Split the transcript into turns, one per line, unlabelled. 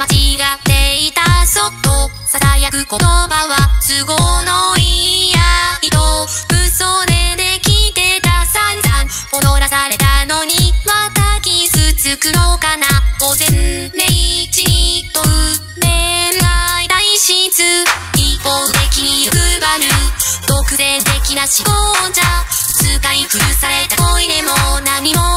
間違っていたそっと囁く言葉は都合のいいやと嘘でできてた散々踊らされたのにまたキスつくのかな。午前0時と恋愛大質一方的に欲張る独善的な思考じゃ使い古された恋でも何も